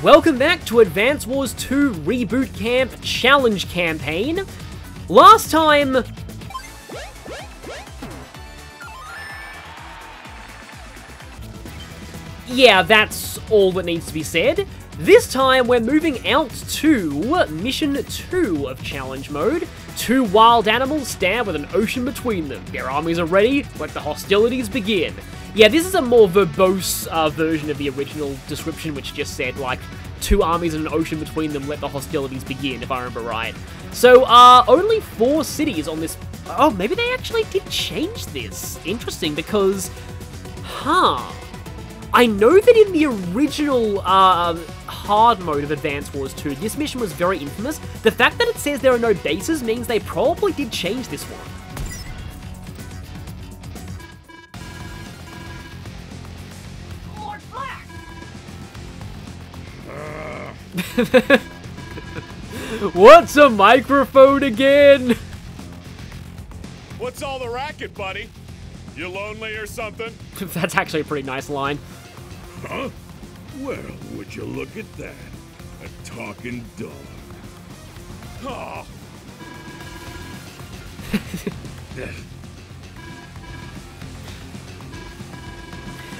Welcome back to Advance Wars 2 Reboot Camp Challenge Campaign. Last time... Yeah, that's all that needs to be said. This time, we're moving out to Mission 2 of Challenge Mode. Two wild animals stand with an ocean between them. Their armies are ready, let the hostilities begin. Yeah, this is a more verbose uh, version of the original description, which just said, like, two armies and an ocean between them, let the hostilities begin, if I remember right. So, uh, only four cities on this... Oh, maybe they actually did change this. Interesting, because... Huh... I know that in the original uh, hard mode of Advance Wars 2, this mission was very infamous. The fact that it says there are no bases means they probably did change this one. What's a microphone again? What's all the racket, buddy? You lonely or something? That's actually a pretty nice line. Huh? Well, would you look at that? A talking dog. Oh,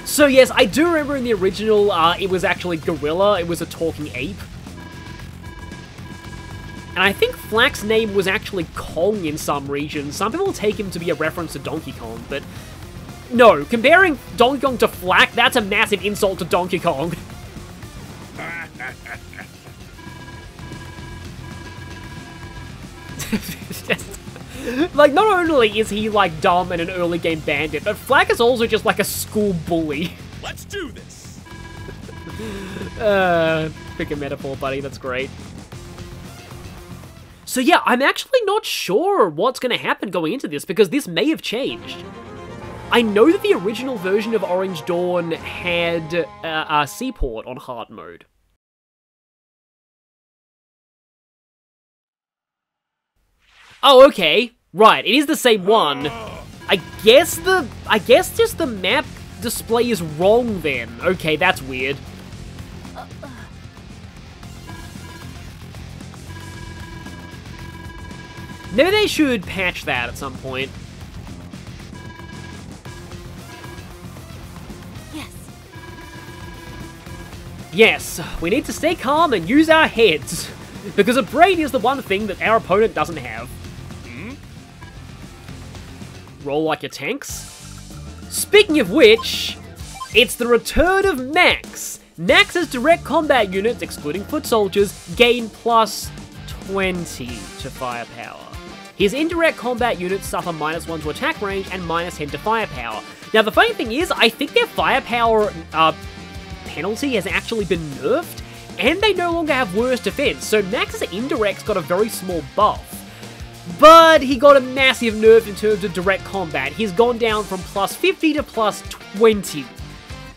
So yes, I do remember in the original, uh, it was actually Gorilla, it was a talking ape. And I think Flak's name was actually Kong in some regions. Some people take him to be a reference to Donkey Kong, but... No, comparing Donkey Kong to Flak, that's a massive insult to Donkey Kong. like, not only is he, like, dumb and an early game bandit, but Flak is also just, like, a school bully. let's do this. Uh, pick a metaphor, buddy, that's great. So yeah, I'm actually not sure what's going to happen going into this, because this may have changed. I know that the original version of Orange Dawn had uh, a seaport on hard mode. Oh, okay. Right, it is the same one. I guess the... I guess just the map display is wrong then. Okay, that's weird. Maybe they should patch that at some point. Yes. Yes, we need to stay calm and use our heads. Because a brain is the one thing that our opponent doesn't have. Hmm? Roll like your tanks. Speaking of which, it's the return of Max. Max's direct combat units, excluding foot soldiers, gain plus 20 to firepower. His indirect combat units suffer minus 1 to attack range and minus 10 to firepower. Now, the funny thing is, I think their firepower uh, penalty has actually been nerfed, and they no longer have worse defense, so Max's indirects got a very small buff. But he got a massive nerf in terms of direct combat. He's gone down from plus 50 to plus 20.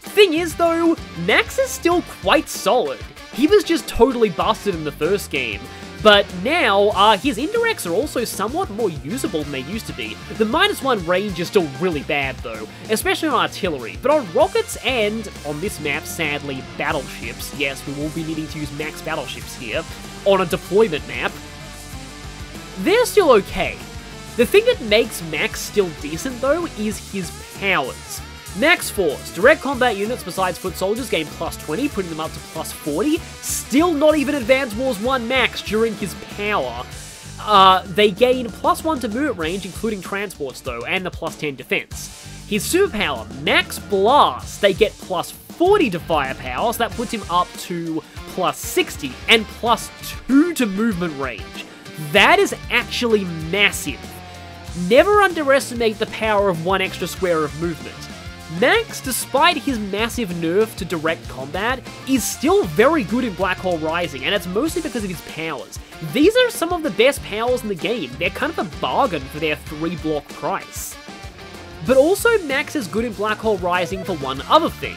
Thing is, though, Max is still quite solid. He was just totally busted in the first game. But now, uh, his indirects are also somewhat more usable than they used to be. The minus one range is still really bad though, especially on artillery, but on rockets and, on this map, sadly, battleships, yes, we will be needing to use max battleships here, on a deployment map, they're still okay. The thing that makes Max still decent though is his powers. Max Force, direct combat units besides foot soldiers gain plus 20, putting them up to plus 40. Still not even Advance Wars 1 Max during his power. Uh, they gain plus 1 to movement range, including transports though, and the plus 10 defense. His superpower, Max Blast, they get plus 40 to firepower, so that puts him up to plus 60, and plus 2 to movement range. That is actually massive. Never underestimate the power of one extra square of movement. Max, despite his massive nerf to direct combat, is still very good in Black Hole Rising, and it's mostly because of his powers. These are some of the best powers in the game, they're kind of a bargain for their 3 block price. But also, Max is good in Black Hole Rising for one other thing.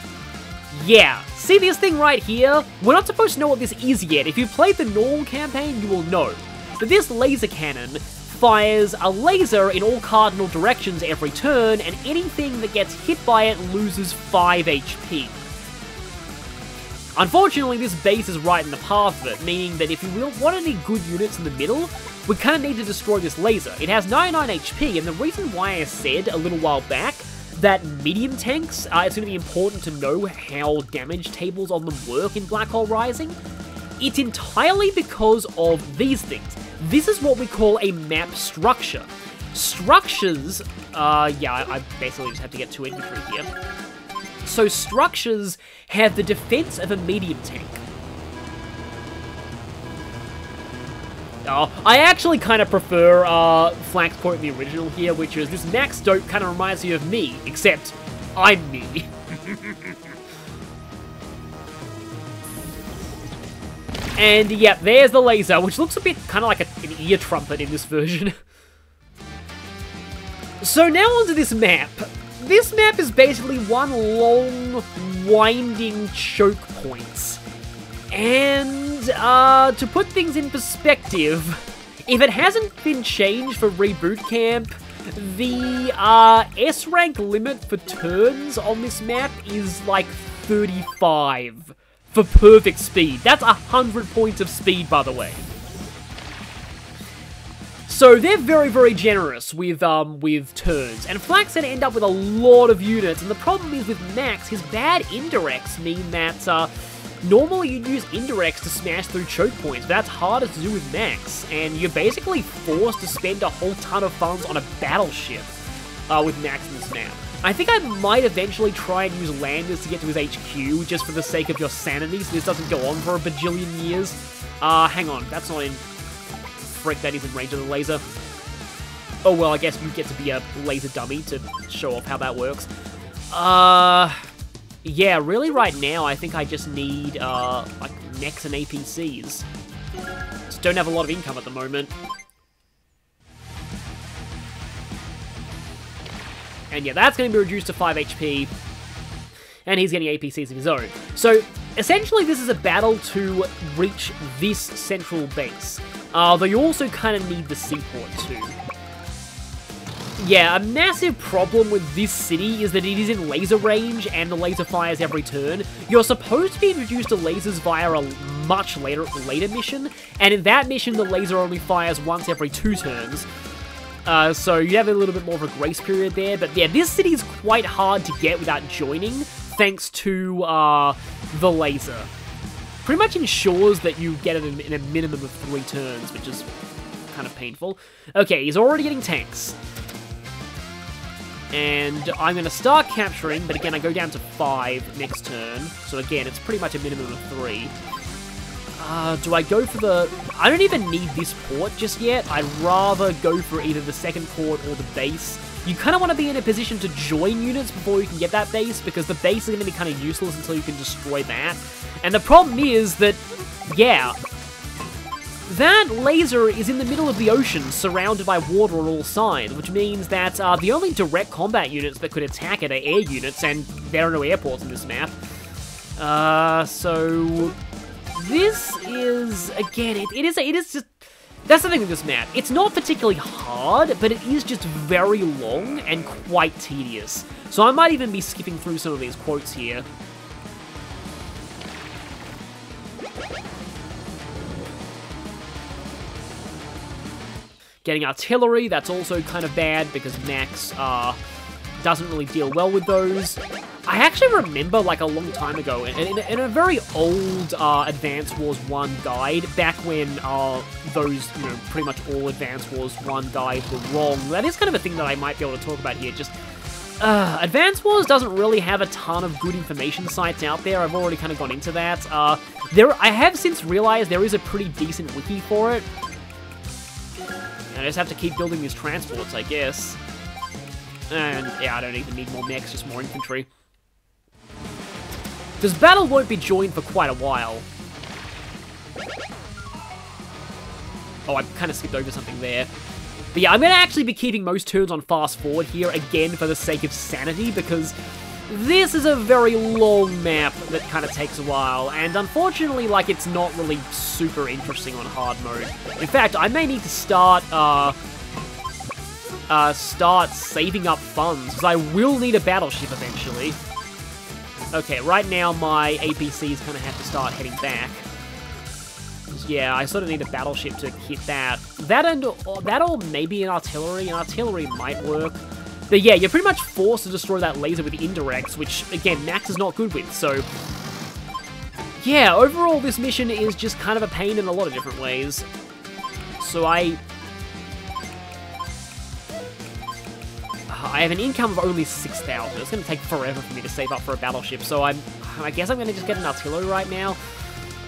Yeah, see this thing right here? We're not supposed to know what this is yet, if you've played the normal campaign, you will know. But this laser cannon fires a laser in all cardinal directions every turn, and anything that gets hit by it loses 5 HP. Unfortunately, this base is right in the path of it, meaning that if you want any good units in the middle, we kind of need to destroy this laser. It has 99 HP, and the reason why I said a little while back that medium tanks, uh, it's going to be important to know how damage tables on them work in Black Hole Rising, it's entirely because of these things. This is what we call a map structure. Structures, uh, yeah, I, basically just have to get two infantry here. So structures have the defense of a medium tank. Oh, I actually kind of prefer uh, Flak's quote in the original here, which is, this max dope kind of reminds me of me, except I'm me. and yeah, there's the laser, which looks a bit kind of like a, an ear trumpet in this version. so now onto this map. This map is basically one long, winding choke points. And, uh, to put things in perspective, if it hasn't been changed for Reboot Camp, the, uh, S-rank limit for turns on this map is like 35 for perfect speed. That's 100 points of speed, by the way. So they're very, very generous with um with turns, and Flak's gonna end up with a lot of units, and the problem is with Max, his bad indirects mean that uh, normally you'd use indirects to smash through choke points, but that's harder to do with Max, and you're basically forced to spend a whole ton of funds on a battleship uh, with Max in this map. I think I might eventually try and use landers to get to his HQ, just for the sake of your sanity, so this doesn't go on for a bajillion years. Uh, hang on, that's not in frick, that is in range of the laser. Oh, well, I guess you get to be a laser dummy to show off how that works. Uh, yeah, really right now, I think I just need, uh, like, mechs and APCs. Just don't have a lot of income at the moment. And yeah, that's going to be reduced to 5 HP, and he's getting APCs of his own. So, essentially, this is a battle to reach this central base. Uh, though you also kind of need the seaport too. Yeah, a massive problem with this city is that it is in laser range and the laser fires every turn. You're supposed to be introduced to lasers via a much later later mission, and in that mission the laser only fires once every two turns. Uh, so you have a little bit more of a grace period there, but yeah, this city is quite hard to get without joining, thanks to uh, the laser pretty much ensures that you get it in a minimum of three turns, which is kind of painful. Okay, he's already getting tanks. And I'm going to start capturing, but again, I go down to five next turn. So again, it's pretty much a minimum of three. Uh, do I go for the... I don't even need this port just yet. I'd rather go for either the second port or the base. You kind of want to be in a position to join units before you can get that base, because the base is going to be kind of useless until you can destroy that. And the problem is that, yeah, that laser is in the middle of the ocean, surrounded by water on all sides, which means that uh, the only direct combat units that could attack it are air units, and there are no airports in this map. Uh, so this is again, it, it is it is just that's the thing with this map. It's not particularly hard, but it is just very long and quite tedious. So I might even be skipping through some of these quotes here. Getting artillery, that's also kind of bad because Max uh, doesn't really deal well with those. I actually remember, like, a long time ago, in, in, in a very old uh, Advance Wars 1 guide, back when uh, those, you know, pretty much all Advance Wars 1 guides were wrong. That is kind of a thing that I might be able to talk about here, just... Uh, Advance Wars doesn't really have a ton of good information sites out there. I've already kind of gone into that. Uh, there, I have since realized there is a pretty decent wiki for it. I just have to keep building these transports, I guess. And, yeah, I don't even need more mechs, just more infantry. This battle won't be joined for quite a while. Oh, I kind of skipped over something there. But yeah, I'm going to actually be keeping most turns on fast forward here, again, for the sake of sanity, because this is a very long map that kind of takes a while, and unfortunately, like, it's not really super interesting on hard mode. In fact, I may need to start, uh, uh, start saving up funds, because I will need a battleship eventually. Okay, right now my APCs kind of have to start heading back. Yeah, I sort of need a battleship to hit that. That and or, that or maybe an artillery. An artillery might work. But yeah, you're pretty much forced to destroy that laser with indirects, which, again, Max is not good with, so... Yeah, overall, this mission is just kind of a pain in a lot of different ways. So I... I have an income of only 6,000. It's going to take forever for me to save up for a battleship, so I'm... I guess I'm going to just get an artillery right now.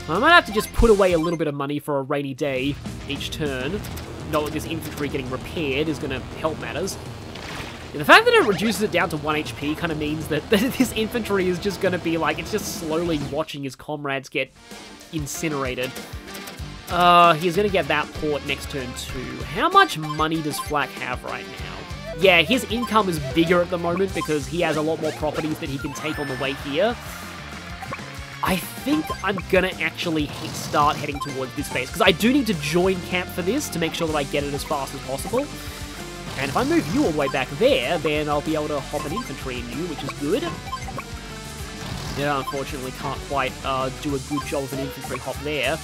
I might have to just put away a little bit of money for a rainy day each turn. Not that this infantry getting repaired is going to help matters. And the fact that it reduces it down to 1 HP kind of means that, this infantry is just going to be like, it's just slowly watching his comrades get incinerated. Uh, he's going to get that port next turn too. How much money does Flak have right now? Yeah, his income is bigger at the moment because he has a lot more properties that he can take on the way here. I think I'm gonna actually start heading towards this base, because I do need to join camp for this to make sure that I get it as fast as possible. And if I move you all the way back there, then I'll be able to hop an infantry in you, which is good. Yeah, unfortunately can't quite uh, do a good job of an infantry hop there.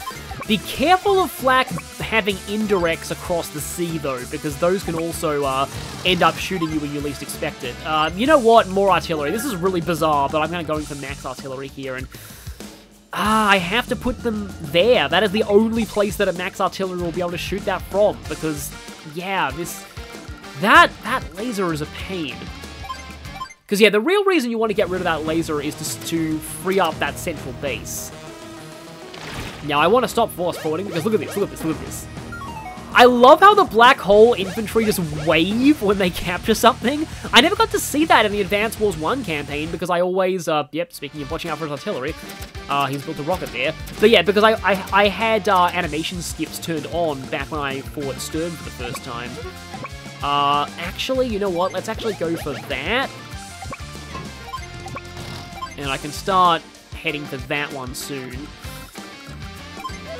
Be careful of Flak having indirects across the sea, though, because those can also uh, end up shooting you when you least expect it. Uh, you know what? More artillery. This is really bizarre, but I'm going to go in for max artillery here, and Ah, I have to put them there. That is the only place that a max artillery will be able to shoot that from, because, yeah, this... That, that laser is a pain. Because, yeah, the real reason you want to get rid of that laser is just to free up that central base. Now, I want to stop force forwarding, because look at this, look at this, look at this. I love how the Black Hole infantry just wave when they capture something. I never got to see that in the Advance Wars 1 campaign because I always, uh, yep, speaking of watching out for his artillery, uh, he's built a rocket there. But yeah, because I, I, I had uh, animation skips turned on back when I fought Sturm for the first time. Uh, actually, you know what? Let's actually go for that. And I can start heading for that one soon.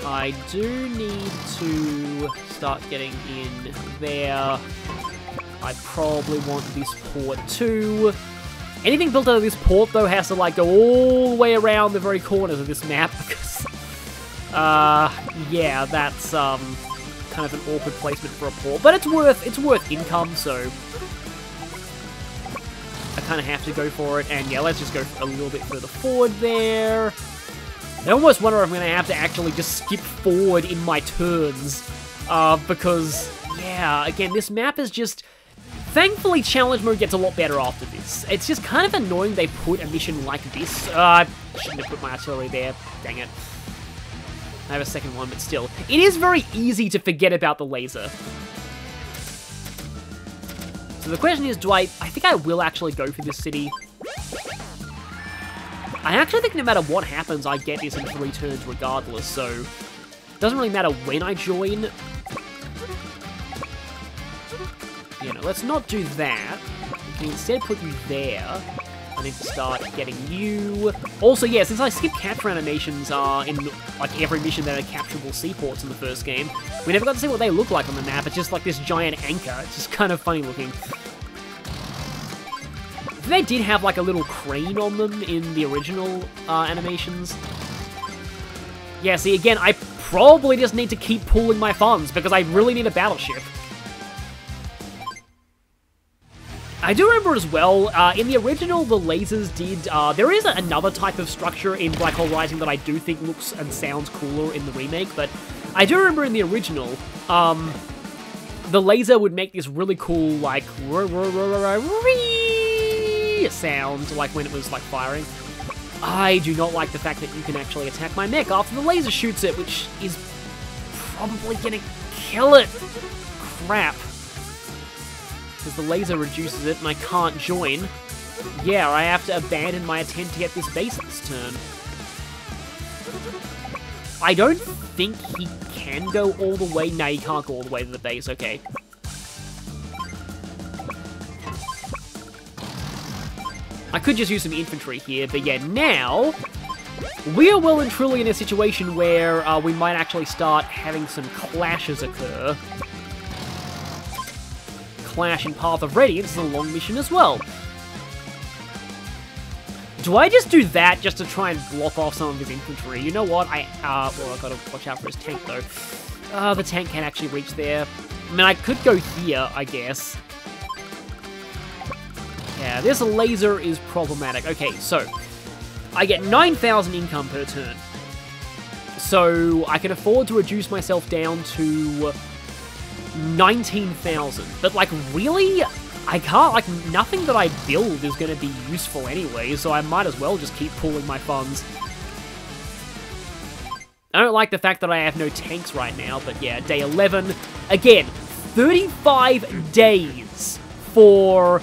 I do need to start getting in there. I probably want this port too. Anything built out of this port, though, has to, like, go all the way around the very corners of this map, because, uh, yeah, that's, um, kind of an awkward placement for a port. But it's worth, it's worth income, so I kind of have to go for it. And, yeah, let's just go a little bit further forward there. I almost wonder if I'm going to have to actually just skip forward in my turns, uh, because, yeah, again, this map is just... Thankfully, challenge mode gets a lot better after this. It's just kind of annoying they put a mission like this. Uh, I shouldn't have put my artillery there. Dang it. I have a second one, but still. It is very easy to forget about the laser. So the question is, do I... I think I will actually go for this city. I actually think no matter what happens, I get this in three turns regardless, so... It doesn't really matter when I join. You know, let's not do that. We can instead put you there. I need to start getting you. Also, yeah, since I skip capture animations uh, in like every mission that are capturable seaports in the first game, we never got to see what they look like on the map. It's just like this giant anchor. It's just kind of funny looking. They did have like a little crane on them in the original uh, animations. Yeah, see, again, I probably just need to keep pooling my funds because I really need a battleship. I do remember as well, uh, in the original, the lasers did, uh, there is another type of structure in Black Hole Rising that I do think looks and sounds cooler in the remake, but I do remember in the original, um, the laser would make this really cool, like, sound, like when it was, like, firing. I do not like the fact that you can actually attack my mech after the laser shoots it, which is probably gonna kill it. Crap because the laser reduces it and I can't join. Yeah, I have to abandon my attempt to get this base this turn. I don't think he can go all the way. No, he can't go all the way to the base. Okay. I could just use some infantry here, but yeah, now we are well and truly in a situation where uh, we might actually start having some clashes occur. Clash in Path of Radiance is a long mission as well. Do I just do that just to try and block off some of his infantry? You know what? I, uh, well, i got to watch out for his tank, though. Uh, the tank can't actually reach there. I mean, I could go here, I guess. Yeah, this laser is problematic. Okay, so, I get 9,000 income per turn. So, I can afford to reduce myself down to 19,000. But, like, really? I can't, like, nothing that I build is going to be useful anyway, so I might as well just keep pooling my funds. I don't like the fact that I have no tanks right now, but yeah, day 11. Again, 35 days for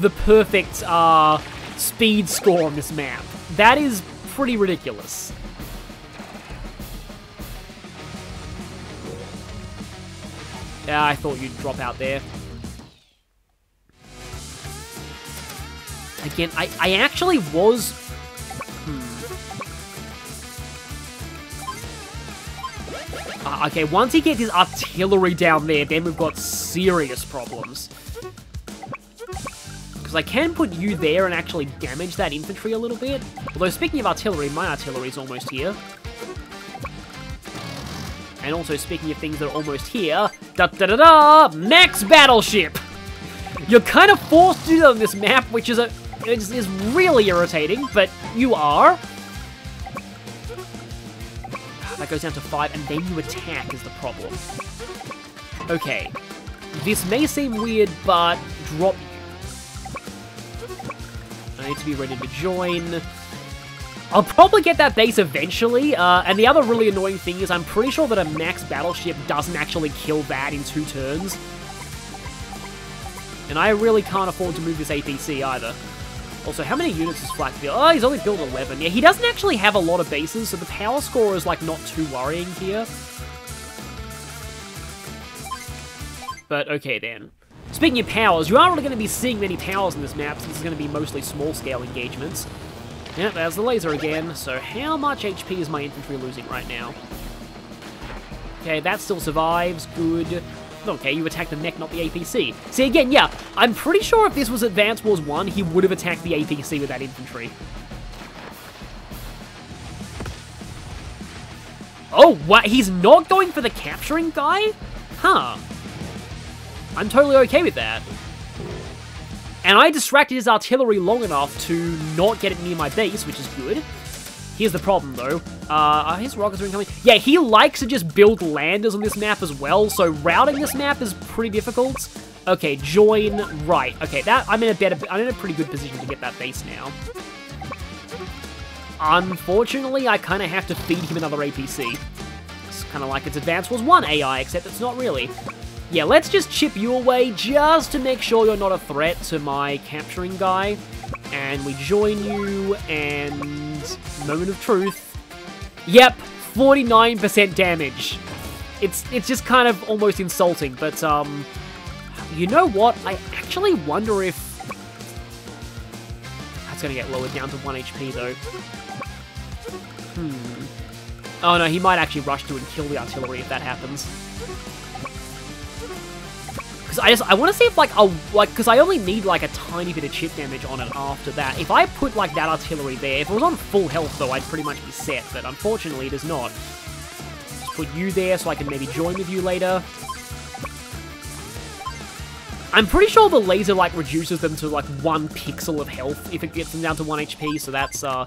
the perfect uh, speed score on this map. That is pretty ridiculous. Yeah, I thought you'd drop out there. Again, I, I actually was... Hmm. Uh, okay, once he gets his artillery down there, then we've got serious problems. Because I can put you there and actually damage that infantry a little bit. Although, speaking of artillery, my artillery is almost here. And also, speaking of things that are almost here, da da da da, max battleship! You're kind of forced to do that on this map, which is a is, is really irritating, but you are. That goes down to five, and then you attack is the problem. Okay. This may seem weird, but drop. I need to be ready to join. I'll probably get that base eventually, uh, and the other really annoying thing is I'm pretty sure that a max battleship doesn't actually kill that in two turns. And I really can't afford to move this APC either. Also, how many units is Flackfield? Oh, he's only built 11. Yeah, he doesn't actually have a lot of bases, so the power score is, like, not too worrying here. But, okay then. Speaking of powers, you aren't really going to be seeing many powers in this map, since it's going to be mostly small-scale engagements. Yep, there's the laser again. So how much HP is my infantry losing right now? Okay, that still survives. Good. Okay, you attack the mech, not the APC. See, again, yeah, I'm pretty sure if this was Advance Wars 1, he would have attacked the APC with that infantry. Oh, what? He's not going for the capturing guy? Huh. I'm totally okay with that. And I distracted his artillery long enough to not get it near my base, which is good. Here's the problem, though. Uh, his rockets are incoming. Yeah, he likes to just build landers on this map as well, so routing this map is pretty difficult. Okay, join right. Okay, that I'm in a better, I'm in a pretty good position to get that base now. Unfortunately, I kind of have to feed him another APC. It's kind of like it's Advance Wars 1 AI, except it's not really. Yeah, let's just chip you away just to make sure you're not a threat to my capturing guy. And we join you, and... Moment of truth. Yep, 49% damage. It's, it's just kind of almost insulting, but, um... You know what? I actually wonder if... That's gonna get lowered down to 1 HP, though. Hmm. Oh no, he might actually rush to and kill the artillery if that happens. Because I just, I want to see if, like, a like, because I only need, like, a tiny bit of chip damage on it after that. If I put, like, that artillery there, if it was on full health, though, I'd pretty much be set, but unfortunately it is not. Just put you there so I can maybe join with you later. I'm pretty sure the laser, like, reduces them to, like, one pixel of health if it gets them down to 1 HP, so that's, uh,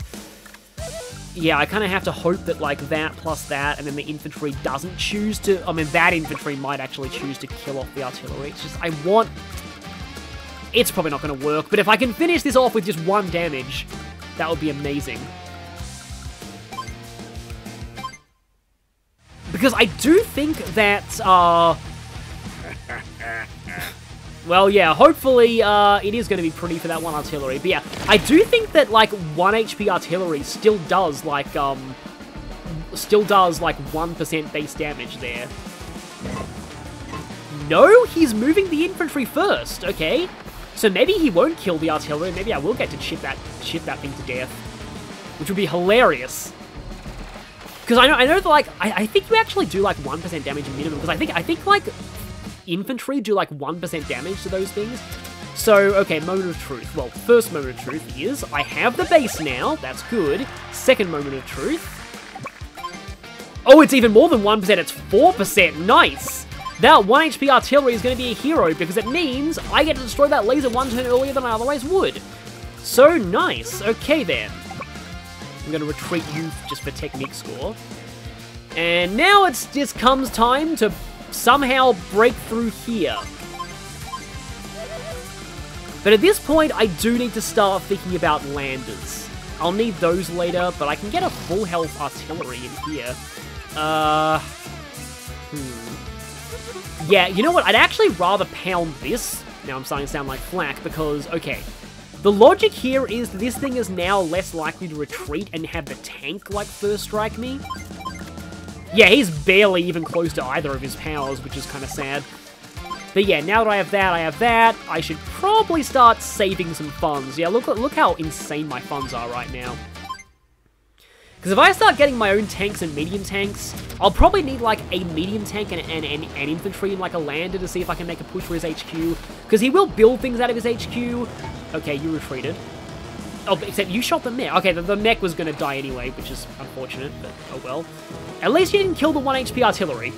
yeah, I kind of have to hope that, like, that plus that, and then the infantry doesn't choose to... I mean, that infantry might actually choose to kill off the artillery. It's just, I want... It's probably not going to work, but if I can finish this off with just one damage, that would be amazing. Because I do think that, uh... Well, yeah, hopefully uh, it is going to be pretty for that one artillery. But yeah, I do think that, like, 1 HP artillery still does, like, um... Still does, like, 1% base damage there. No, he's moving the infantry first, okay. So maybe he won't kill the artillery, maybe I will get to chip that chip that thing to death. Which would be hilarious. Because I know, I know that, like, I, I think you actually do, like, 1% damage minimum, because I think, I think, like, infantry do like 1% damage to those things. So, okay, moment of truth. Well, first moment of truth is I have the base now. That's good. Second moment of truth. Oh, it's even more than 1%. It's 4%. Nice. That 1 HP artillery is going to be a hero because it means I get to destroy that laser one turn earlier than I otherwise would. So nice. Okay then. I'm going to retreat you just for technique score. And now it just comes time to somehow break through here. But at this point, I do need to start thinking about landers. I'll need those later, but I can get a full health artillery in here. Uh... Hmm. Yeah, you know what? I'd actually rather pound this. Now I'm starting to sound like Flak, because, okay, the logic here is this thing is now less likely to retreat and have the tank, like, first strike me. Yeah, he's barely even close to either of his powers, which is kind of sad. But yeah, now that I have that, I have that, I should probably start saving some funds. Yeah, look, look how insane my funds are right now. Because if I start getting my own tanks and medium tanks, I'll probably need like a medium tank and, an infantry and like a lander to see if I can make a push for his HQ. Because he will build things out of his HQ. Okay, you retreated. Oh, except you shot the mech. Okay, the, the mech was going to die anyway, which is unfortunate, but oh well. At least you didn't kill the 1 HP artillery.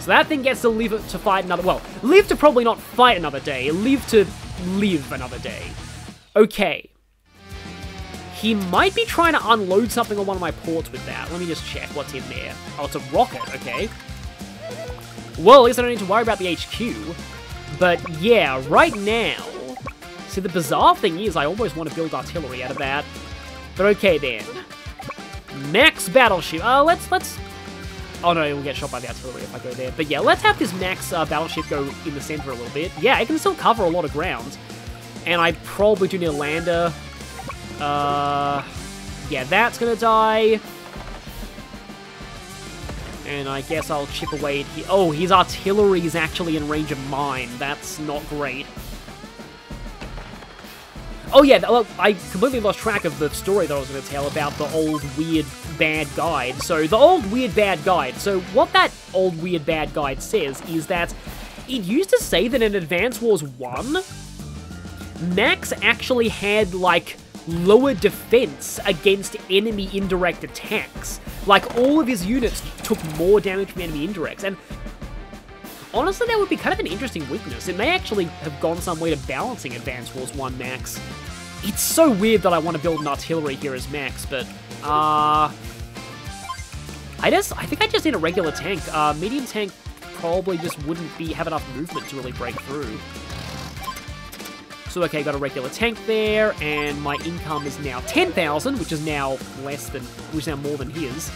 So that thing gets to live to fight another... Well, live to probably not fight another day. Live to live another day. Okay. He might be trying to unload something on one of my ports with that. Let me just check what's in there. Oh, it's a rocket, okay. Well, at least I don't need to worry about the HQ. But yeah, right now... See, the bizarre thing is I almost want to build artillery out of that. But okay then. Max battleship. Uh, let's, let's... Oh no, it will get shot by the artillery if I go there. But yeah, let's have this max uh, battleship go in the center a little bit. Yeah, it can still cover a lot of ground. And I probably do need a lander. Uh, yeah, that's gonna die. And I guess I'll chip away at he Oh, his artillery is actually in range of mine. That's not great. Oh yeah, well, I completely lost track of the story that I was going to tell about the old weird bad guide. So, the old weird bad guide. So, what that old weird bad guide says is that it used to say that in Advance Wars 1, Max actually had, like, lower defense against enemy indirect attacks. Like, all of his units took more damage from enemy indirects, and honestly, that would be kind of an interesting weakness. It may actually have gone some way to balancing Advance Wars 1 Max. It's so weird that I want to build an artillery here as Max, but, uh... I just, I think I just need a regular tank. Uh, medium tank probably just wouldn't be have enough movement to really break through. So, okay, got a regular tank there, and my income is now 10,000, which is now less than, which is now more than his.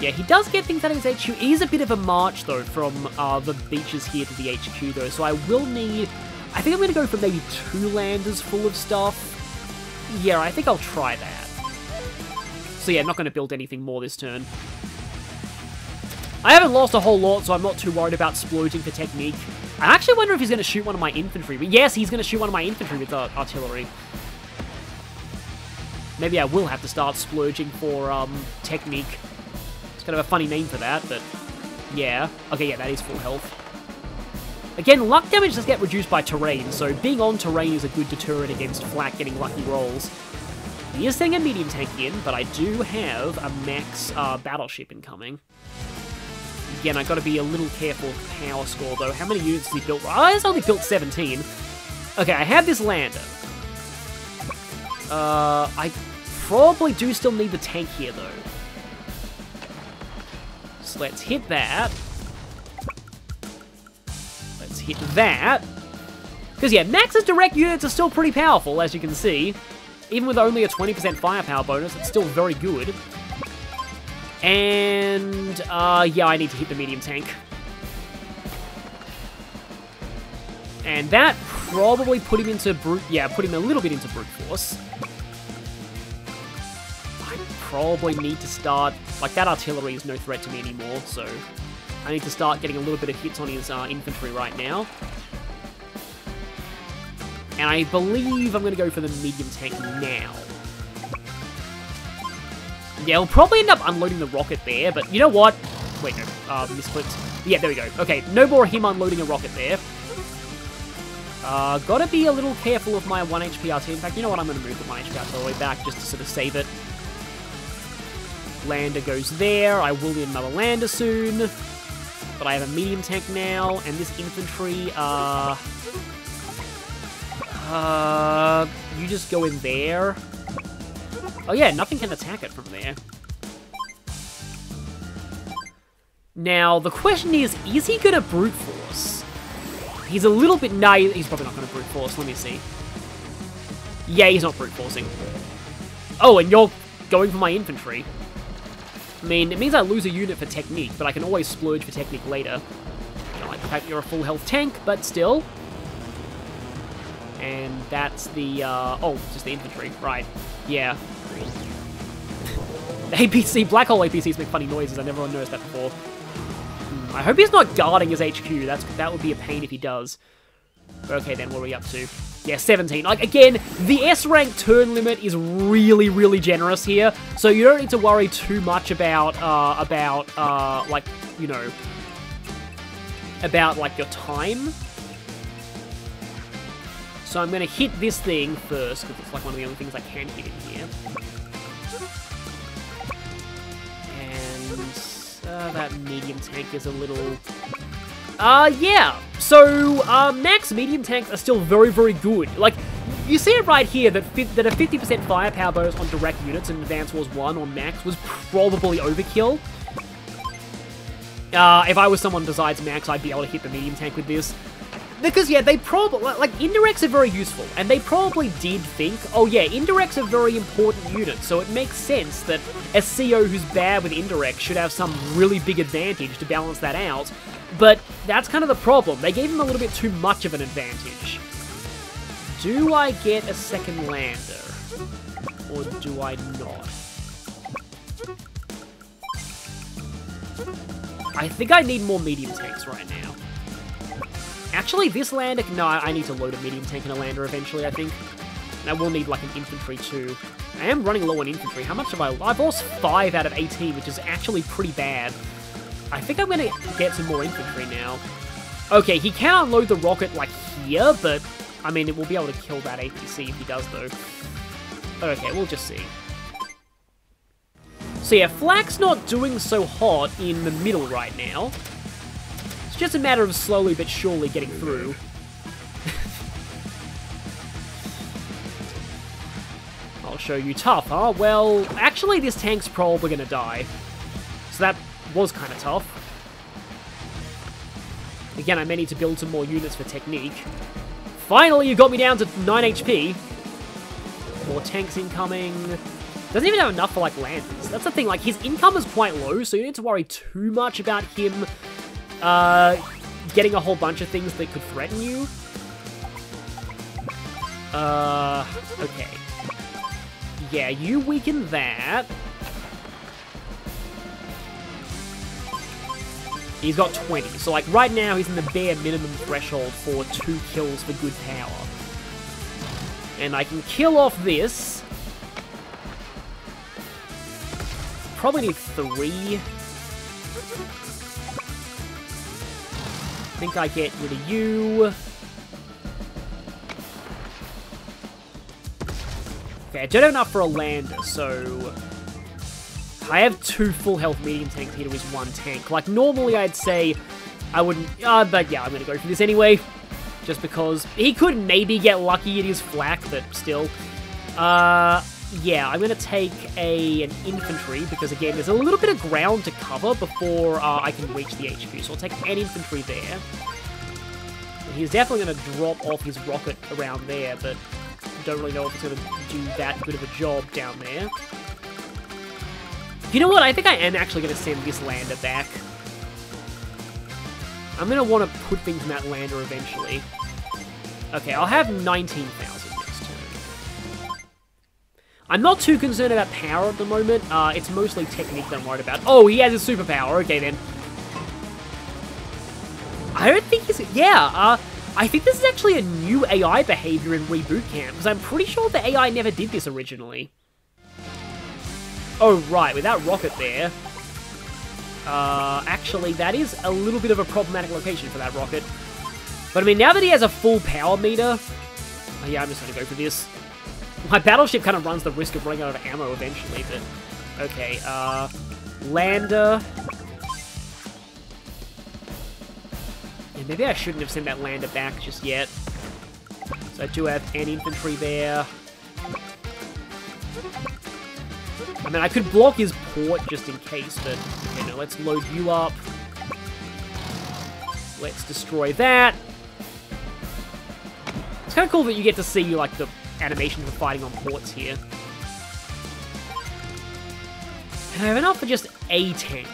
Yeah, he does get things out of his HQ. He is a bit of a march, though, from uh, the beaches here to the HQ, though, so I will need... I think I'm going to go for maybe two landers full of stuff. Yeah, I think I'll try that. So yeah, not going to build anything more this turn. I haven't lost a whole lot, so I'm not too worried about splurging for technique. I actually wonder if he's going to shoot one of my infantry. But yes, he's going to shoot one of my infantry with uh, artillery. Maybe I will have to start splurging for um, technique. It's kind of a funny name for that, but yeah. Okay, yeah, that is full health. Again, luck damage does get reduced by terrain, so being on terrain is a good deterrent against Flak getting lucky rolls. He is sending a medium tank in, but I do have a max uh, battleship incoming. Again, i got to be a little careful with power score, though. How many units has he built? Oh, he's only built 17. Okay, I have this lander. Uh, I probably do still need the tank here, though. Let's hit that Let's hit that. Because, yeah, Max's direct units are still pretty powerful, as you can see. Even with only a 20% firepower bonus, it's still very good. And, uh, yeah, I need to hit the medium tank. And that probably put him into brute, yeah, put him a little bit into brute force. Probably need to start, like, that artillery is no threat to me anymore, so I need to start getting a little bit of hits on his uh, infantry right now. And I believe I'm going to go for the medium tank now. Yeah, we'll probably end up unloading the rocket there, but you know what? Wait, no, uh, misclicked. Yeah, there we go. Okay, no more him unloading a rocket there. Uh, gotta be a little careful of my 1 HP RT. In fact, you know what? I'm gonna move the 1 HP RT all the way back just to sort of save it. Lander goes there. I will need another lander soon. But I have a medium tank now, and this infantry, uh... Uh... You just go in there. Oh yeah, nothing can attack it from there. Now, the question is, is he gonna brute force? He's a little bit... Nah, he's probably not gonna brute force. Let me see. Yeah, he's not brute forcing. Oh, and you're going for my infantry. I mean, it means I lose a unit for technique, but I can always splurge for technique later. I don't like the fact you're a full health tank, but still. And that's the, uh, oh, just the infantry, right. Yeah. APC, black hole APCs make funny noises, I never noticed that before. Hmm, I hope he's not guarding his HQ, That's that would be a pain if he does. Okay then, what are we up to? Yeah, 17. Like, again, the S-rank turn limit is really, really generous here, so you don't need to worry too much about, uh, about, uh, like, you know, about, like, your time. So I'm to hit this thing first, because it's, like, one of the only things I can hit in here. And uh, that medium tank is a little uh, yeah. So, uh, max medium tanks are still very, very good. Like, you see it right here that that a 50% firepower bonus on direct units in Advance Wars 1 on max was probably overkill. Uh, if I was someone besides max, I'd be able to hit the medium tank with this. Because, yeah, they probably, like, indirects are very useful, and they probably did think, oh yeah, indirects are very important units, so it makes sense that a CO who's bad with indirects should have some really big advantage to balance that out, but that's kind of the problem. They gave him a little bit too much of an advantage. Do I get a second lander? Or do I not? I think I need more medium tanks right now. Actually, this lander... No, I need to load a medium tank and a lander eventually, I think. And I will need, like, an infantry, too. I am running low on infantry. How much have I... I've lost 5 out of 18, which is actually pretty bad. I think I'm gonna get some more infantry now. Okay, he can unload the rocket, like, here, but, I mean, it will be able to kill that APC if he does, though. Okay, we'll just see. So yeah, Flak's not doing so hot in the middle right now. It's just a matter of slowly but surely getting through. I'll show you tough, huh? Well, actually this tank's probably gonna die. So that was kind of tough. Again, I may need to build some more units for technique. Finally, you got me down to 9 HP. More tanks incoming. Doesn't even have enough for, like, landers. That's the thing, like, his income is quite low, so you don't need to worry too much about him, uh, getting a whole bunch of things that could threaten you. Uh, okay. Yeah, you weaken that. He's got 20. So, like, right now, he's in the bare minimum threshold for two kills for good power. And I can kill off this. Probably need three. I think I get rid of you. Okay, I don't have enough for a lander, so... I have two full health medium tanks here to his one tank. Like, normally I'd say I wouldn't... Uh, but yeah, I'm going to go for this anyway. Just because he could maybe get lucky at his flak, but still. Uh, yeah, I'm going to take a an infantry, because again, there's a little bit of ground to cover before uh, I can reach the HQ. So I'll take an infantry there. He's definitely going to drop off his rocket around there, but don't really know if it's going to do that good of a job down there. You know what? I think I am actually going to send this lander back. I'm going to want to put things in that lander eventually. Okay, I'll have 19,000 next turn. I'm not too concerned about power at the moment. Uh, it's mostly technique that I'm worried about. Oh, he has a superpower. Okay, then. I don't think he's... Yeah, uh, I think this is actually a new AI behavior in Reboot Camp, because I'm pretty sure the AI never did this originally. Oh, right, with that rocket there. Uh, actually, that is a little bit of a problematic location for that rocket. But I mean, now that he has a full power meter... Oh yeah, I'm just gonna go for this. My battleship kind of runs the risk of running out of ammo eventually, but... Okay, uh... Lander... Yeah, maybe I shouldn't have sent that lander back just yet. So I do have an infantry there. I mean, I could block his port just in case, but, you know, let's load you up. Let's destroy that. It's kind of cool that you get to see, like, the animation for fighting on ports here. And I have enough for just a tank.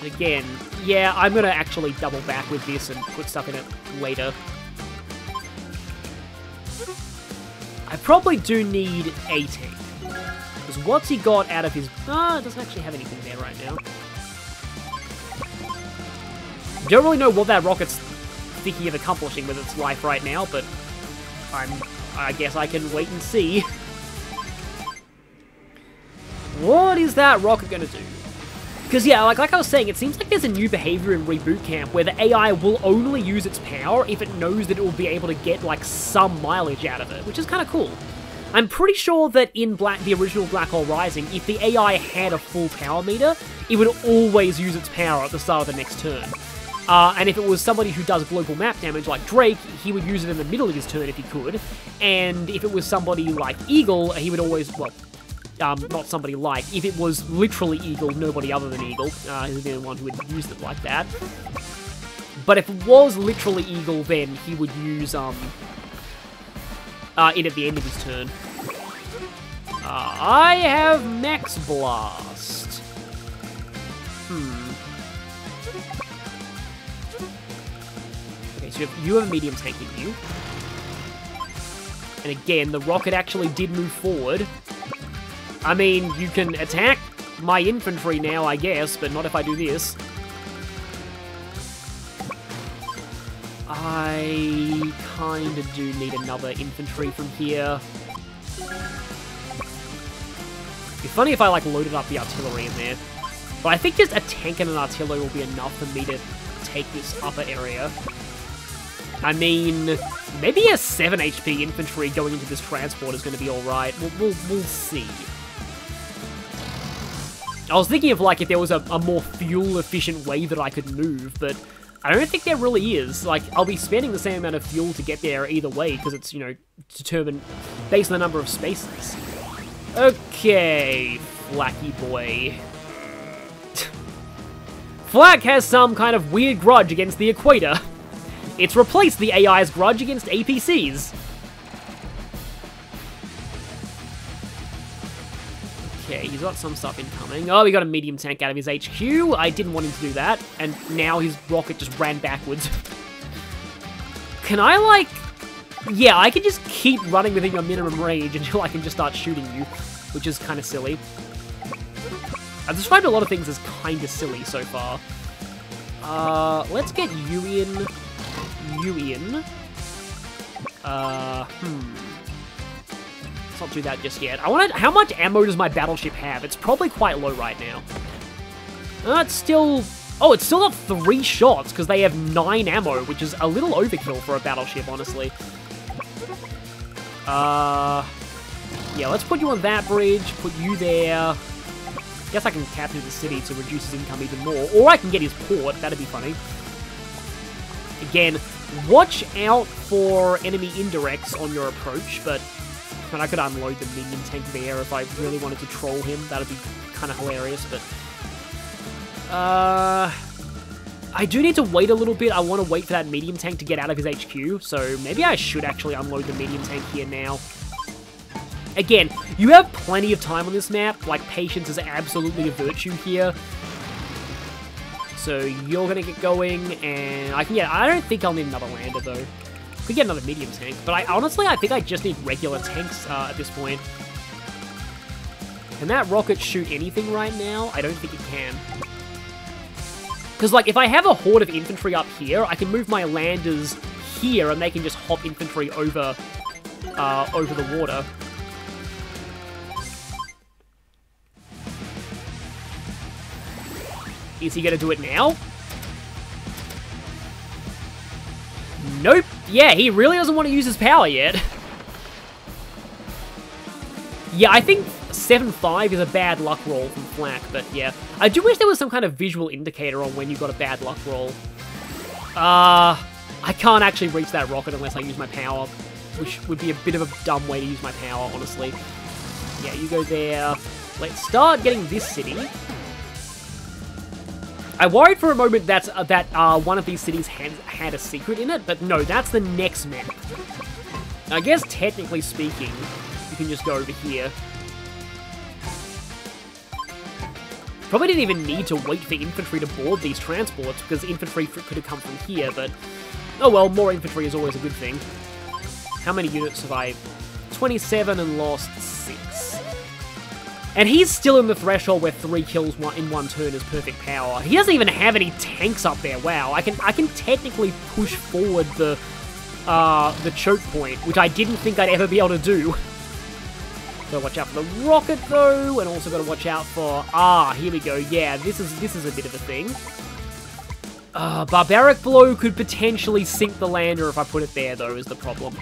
And again, yeah, I'm going to actually double back with this and put stuff in it later. I probably do need a tank. What's he got out of his... Ah, oh, doesn't actually have anything there right now. Don't really know what that rocket's thinking of accomplishing with its life right now, but I'm... I guess I can wait and see. What is that rocket gonna do? Because, yeah, like, like I was saying, it seems like there's a new behavior in Re-Boot Camp where the AI will only use its power if it knows that it will be able to get, like, some mileage out of it, which is kind of cool. I'm pretty sure that in Black, the original Black Hole Rising, if the AI had a full power meter, it would always use its power at the start of the next turn. Uh, and if it was somebody who does global map damage like Drake, he would use it in the middle of his turn if he could. And if it was somebody like Eagle, he would always, well, um, not somebody like, if it was literally Eagle, nobody other than Eagle, uh, the only one who would use it like that. But if it was literally Eagle, then he would use, um, uh, it at the end of his turn. Uh, I have Max Blast. Hmm. Okay, so you have, you have a medium tank in you. And again, the rocket actually did move forward. I mean, you can attack my infantry now, I guess, but not if I do this. I kind of do need another infantry from here. It'd be funny if I, like, loaded up the artillery in there. But I think just a tank and an artillery will be enough for me to take this upper area. I mean, maybe a 7 HP infantry going into this transport is going to be alright. We'll, we'll, we'll see. I was thinking of, like, if there was a, a more fuel-efficient way that I could move, but I don't think there really is. Like, I'll be spending the same amount of fuel to get there either way, because it's, you know, determined based on the number of spaces. Okay, Flacky boy. Flak has some kind of weird grudge against the Equator. It's replaced the AI's grudge against APCs. Okay, he's got some stuff incoming. Oh, we got a medium tank out of his HQ. I didn't want him to do that, and now his rocket just ran backwards. can I, like... Yeah, I can just keep running within your minimum range until I can just start shooting you, which is kind of silly. I've described a lot of things as kind of silly so far. Uh, let's get you in. You in. Uh, hmm. Let's not do that just yet. I want to... How much ammo does my battleship have? It's probably quite low right now. Uh, it's still... Oh, it's still got three shots, because they have nine ammo, which is a little overkill for a battleship, honestly. Uh... Yeah, let's put you on that bridge, put you there. Guess I can capture the city to reduce his income even more. Or I can get his port, that'd be funny. Again, watch out for enemy indirects on your approach, but and I could unload the medium tank there if I really wanted to troll him. That'd be kind of hilarious, but... Uh... I do need to wait a little bit. I want to wait for that medium tank to get out of his HQ, so maybe I should actually unload the medium tank here now. Again, you have plenty of time on this map. Like, patience is absolutely a virtue here. So you're going to get going, and I can get... I don't think I'll need another lander, though. Could get another medium tank, but I honestly, I think I just need regular tanks uh, at this point. Can that rocket shoot anything right now? I don't think it can. Because, like, if I have a horde of infantry up here, I can move my landers here, and they can just hop infantry over, uh, over the water. Is he to do it now? Nope. Yeah, he really doesn't want to use his power yet. yeah, I think 7-5 is a bad luck roll from Flak, but yeah. I do wish there was some kind of visual indicator on when you got a bad luck roll. Uh, I can't actually reach that rocket unless I use my power, which would be a bit of a dumb way to use my power, honestly. Yeah, you go there. Let's start getting this city. I worried for a moment that uh, that uh, one of these cities had, had a secret in it, but no, that's the next map. I guess technically speaking, you can just go over here. Probably didn't even need to wait for infantry to board these transports, because infantry could have come from here, but... Oh well, more infantry is always a good thing. How many units I... 27 and lost 6. And he's still in the threshold where three kills in one turn is perfect power. He doesn't even have any tanks up there. Wow, I can I can technically push forward the uh, the choke point, which I didn't think I'd ever be able to do. Gotta watch out for the rocket though, and also gotta watch out for ah, here we go. Yeah, this is this is a bit of a thing. Uh, barbaric blow could potentially sink the lander if I put it there though, is the problem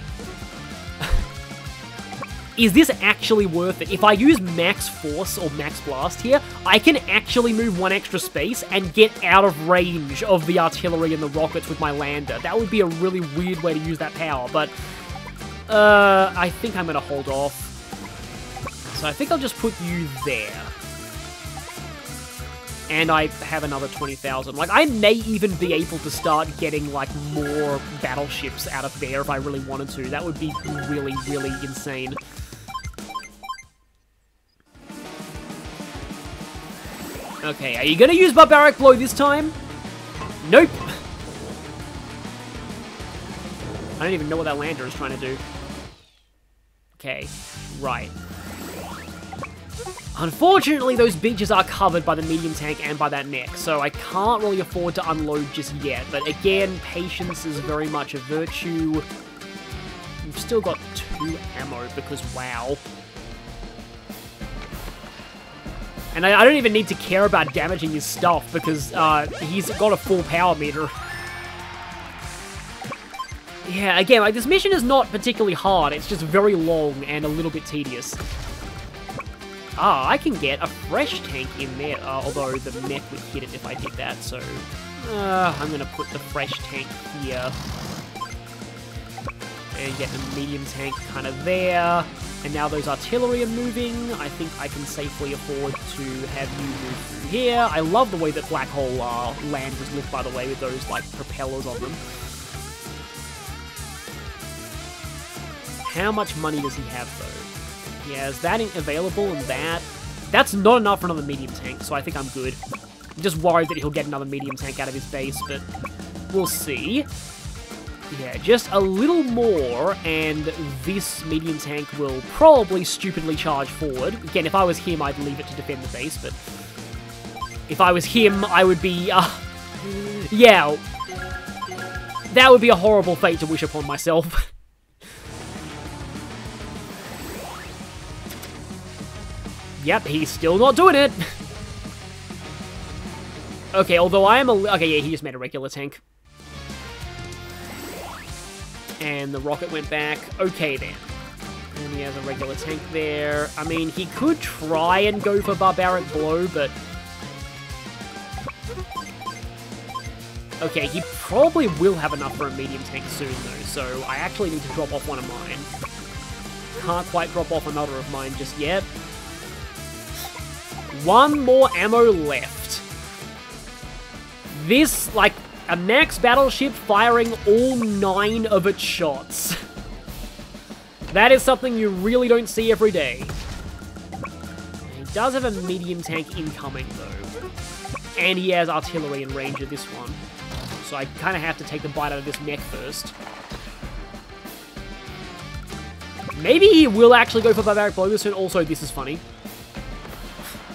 is this actually worth it? If I use max force or max blast here, I can actually move one extra space and get out of range of the artillery and the rockets with my lander. That would be a really weird way to use that power, but uh, I think I'm going to hold off. So I think I'll just put you there. And I have another 20,000. Like, I may even be able to start getting, like, more battleships out of there if I really wanted to. That would be really, really insane. Okay, are you gonna use Barbaric Blow this time? Nope. I don't even know what that lander is trying to do. Okay, right. Unfortunately, those beaches are covered by the medium tank and by that neck, so I can't really afford to unload just yet. But again, patience is very much a virtue. We've still got two ammo because, wow. And I, I, don't even need to care about damaging his stuff because uh, he's got a full power meter. Yeah, again, like this mission is not particularly hard. It's just very long and a little bit tedious. Ah, I can get a fresh tank in there, uh, although the mech would hit it if I did that, so... Uh, I'm gonna put the fresh tank here. And get the medium tank kind of there. And now those artillery are moving, I think I can safely afford to have you move through here. I love the way that Black Hole uh, landers look, by the way, with those, like, propellers on them. How much money does he have, though? Yeah, is that available and that? That's not enough for another medium tank, so I think I'm good. I'm just worried that he'll get another medium tank out of his base, but we'll see. Yeah, just a little more, and this medium tank will probably stupidly charge forward. Again, if I was him, I'd leave it to defend the base, but... If I was him, I would be, uh... Yeah. That would be a horrible fate to wish upon myself. yep, he's still not doing it. okay, although I am a... Okay, yeah, he just made a regular tank and the rocket went back. Okay, then. And he has a regular tank there. I mean, he could try and go for Barbaric Blow, but... Okay, he probably will have enough for a medium tank soon, though, so I actually need to drop off one of mine. Can't quite drop off another of mine just yet. One more ammo left. This, like, a max battleship firing all nine of its shots. that is something you really don't see every day. He does have a medium tank incoming, though. And he has artillery and range of this one. So I kind of have to take the bite out of this mech first. Maybe he will actually go for Barbaric Blow this turn. Also, this is funny.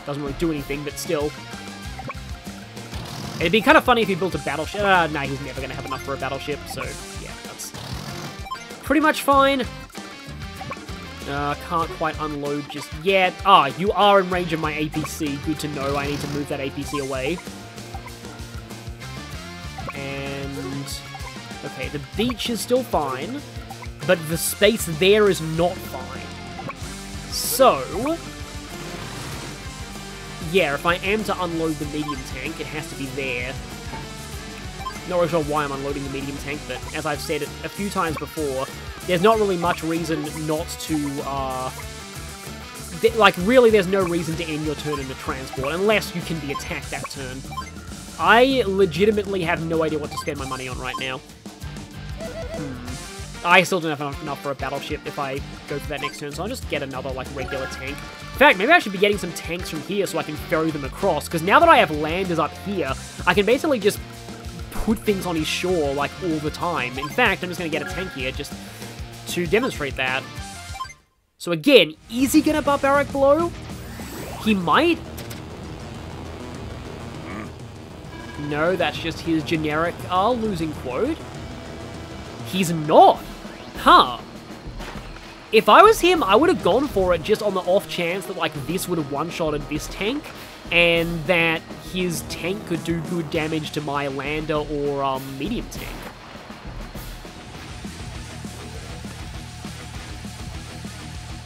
Doesn't really do anything, but still. It'd be kind of funny if he built a battleship. Uh, nah, he's never going to have enough for a battleship, so yeah, that's pretty much fine. Uh, can't quite unload just yet. Ah, you are in range of my APC. Good to know. I need to move that APC away. And Okay, the beach is still fine, but the space there is not fine. So, yeah, if I am to unload the medium tank, it has to be there. Not really sure why I'm unloading the medium tank, but as I've said a few times before, there's not really much reason not to, uh... Like, really, there's no reason to end your turn in the transport, unless you can be attacked that turn. I legitimately have no idea what to spend my money on right now. Hmm. I still don't have enough for a battleship if I go for that next turn, so I'll just get another, like, regular tank. In fact, maybe I should be getting some tanks from here so I can ferry them across, because now that I have landers up here, I can basically just put things on his shore, like, all the time. In fact, I'm just going to get a tank here just to demonstrate that. So again, is he going to Barbaric Blow? He might. No, that's just his generic uh, losing quote. He's not. Huh. If I was him, I would have gone for it just on the off chance that, like, this would have one-shotted this tank, and that his tank could do good damage to my lander or um, medium tank.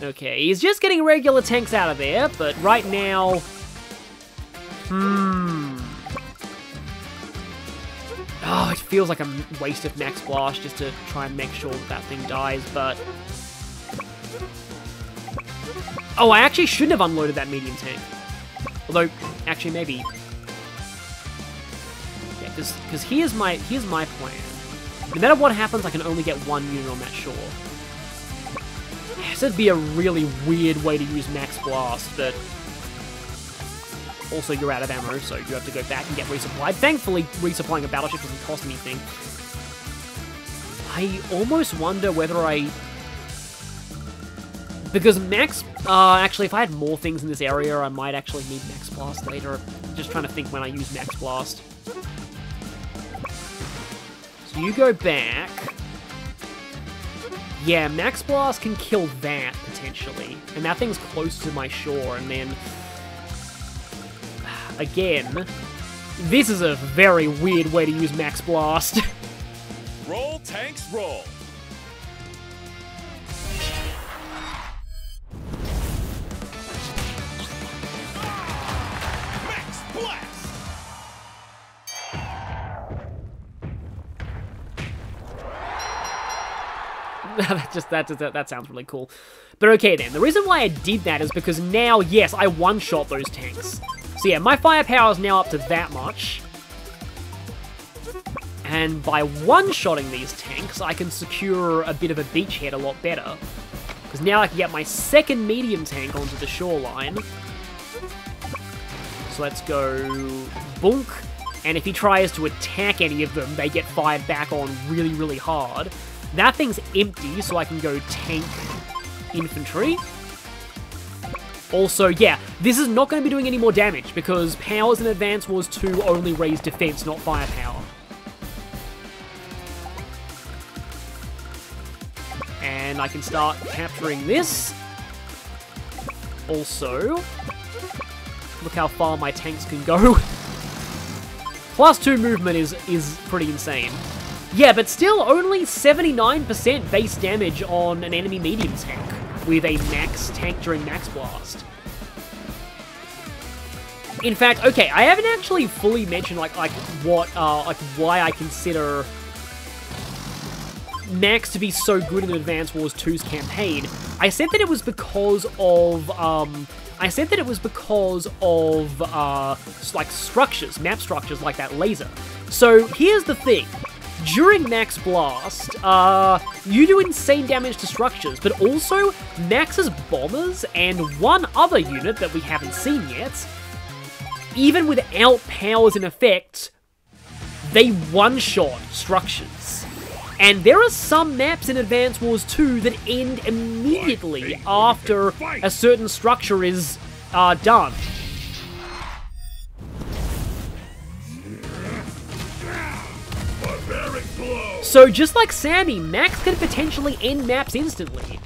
Okay, he's just getting regular tanks out of there, but right now... Hmm... Oh, it feels like a waste of Max Blast just to try and make sure that, that thing dies, but... Oh, I actually shouldn't have unloaded that medium tank. Although, actually, maybe... Yeah, because here's my, here's my plan. No matter what happens, I can only get one unit on that shore. This would be a really weird way to use Max Blast, but... Also, you're out of ammo, so you have to go back and get resupplied. Thankfully, resupplying a battleship doesn't cost anything. I almost wonder whether I... Because Max... Uh, actually, if I had more things in this area, I might actually need Max Blast later. I'm Just trying to think when I use Max Blast. So you go back... Yeah, Max Blast can kill that, potentially. And that thing's close to my shore, and then... Again, this is a very weird way to use Max Blast. Roll tanks roll. Blast. that just that, that that sounds really cool. But okay then, the reason why I did that is because now, yes, I one-shot those tanks. So yeah, my firepower is now up to that much. And by one-shotting these tanks, I can secure a bit of a beachhead a lot better. Because now I can get my second medium tank onto the shoreline. So let's go Bunk. And if he tries to attack any of them, they get fired back on really, really hard. That thing's empty, so I can go tank infantry. Also, yeah, this is not going to be doing any more damage, because powers in Advance Wars 2 only raise defense, not firepower. And I can start capturing this. Also, look how far my tanks can go. Plus 2 movement is, is pretty insane. Yeah, but still only 79% base damage on an enemy medium tank with a max tank during max blast. In fact, okay, I haven't actually fully mentioned like like what uh like why I consider Max to be so good in Advance Wars 2's campaign. I said that it was because of um I said that it was because of uh like structures, map structures like that laser. So here's the thing. During Max Blast, uh, you do insane damage to structures, but also Max's bombers and one other unit that we haven't seen yet, even without powers in effect, they one-shot structures. And there are some maps in Advance Wars 2 that end immediately after a certain structure is uh, done. So just like Sami, Max can potentially end maps instantly.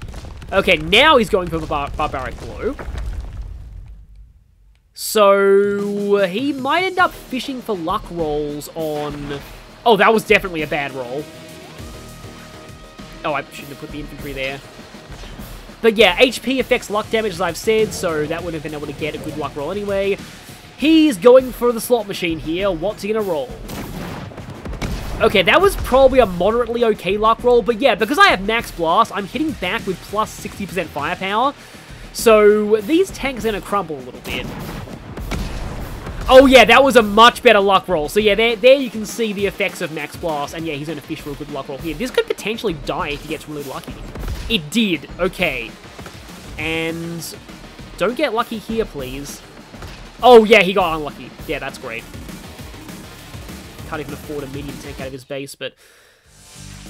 Okay, now he's going for bar Barbaric Blow. So he might end up fishing for luck rolls on... Oh, that was definitely a bad roll. Oh, I shouldn't have put the infantry there. But yeah, HP affects luck damage, as I've said, so that would have been able to get a good luck roll anyway. He's going for the slot machine here. What's he gonna roll? Okay, that was probably a moderately okay luck roll, but yeah, because I have Max Blast, I'm hitting back with plus 60% firepower, so these tanks are gonna crumble a little bit. Oh yeah, that was a much better luck roll. So yeah, there, there you can see the effects of Max Blast, and yeah, he's gonna fish for a good luck roll here. This could potentially die if he gets really lucky. It did. Okay. And don't get lucky here, please. Oh, yeah, he got unlucky. Yeah, that's great. Can't even afford a medium tank out of his base, but...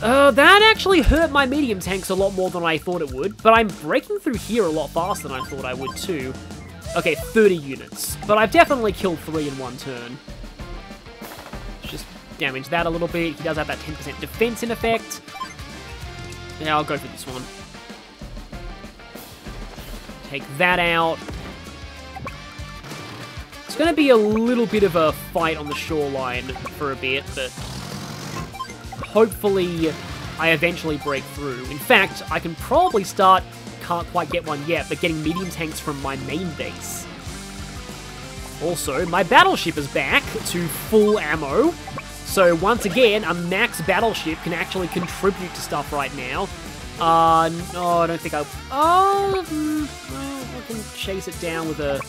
Uh, that actually hurt my medium tanks a lot more than I thought it would, but I'm breaking through here a lot faster than I thought I would, too. Okay, 30 units, but I've definitely killed three in one turn. Just damage that a little bit. He does have that 10% defense in effect. Yeah, I'll go for this one. Take that out. It's going to be a little bit of a fight on the shoreline for a bit, but hopefully I eventually break through. In fact, I can probably start, can't quite get one yet, but getting medium tanks from my main base. Also, my battleship is back to full ammo. So once again, a max battleship can actually contribute to stuff right now. Uh, no, I don't think I... Oh, mm, I can chase it down with a...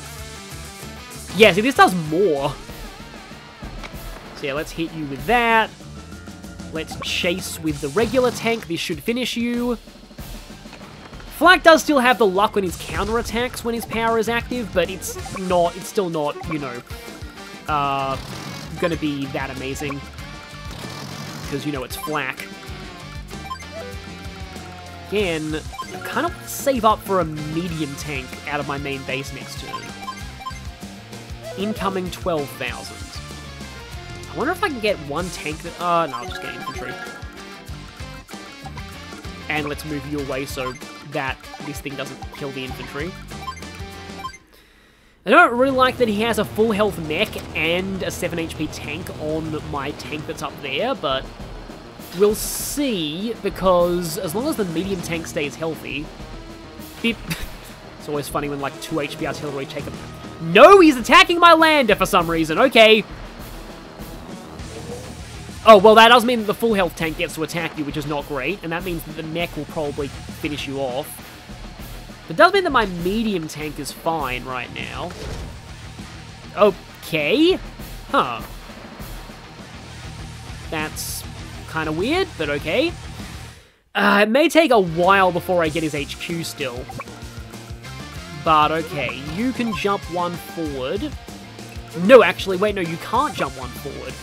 Yeah, see, this does more. So yeah, let's hit you with that. Let's chase with the regular tank. This should finish you. Flak does still have the luck on his counter attacks when his power is active, but it's not, it's still not, you know, uh, gonna be that amazing. Because, you know, it's Flak. Again, kind of save up for a medium tank out of my main base next turn. Incoming 12,000. I wonder if I can get one tank that... Uh, no, I'll just get infantry. And let's move you away so that this thing doesn't kill the infantry. I don't really like that he has a full health mech and a 7 HP tank on my tank that's up there, but we'll see, because as long as the medium tank stays healthy... Beep. it's always funny when, like, 2 HP artillery take him... No, he's attacking my lander for some reason, okay. Oh, well, that does mean that the full health tank gets to attack you, which is not great, and that means that the mech will probably finish you off. It does mean that my medium tank is fine right now. Okay. Huh. That's kind of weird, but okay. Uh, it may take a while before I get his HQ still. But okay, you can jump one forward. No, actually, wait, no, you can't jump one forward.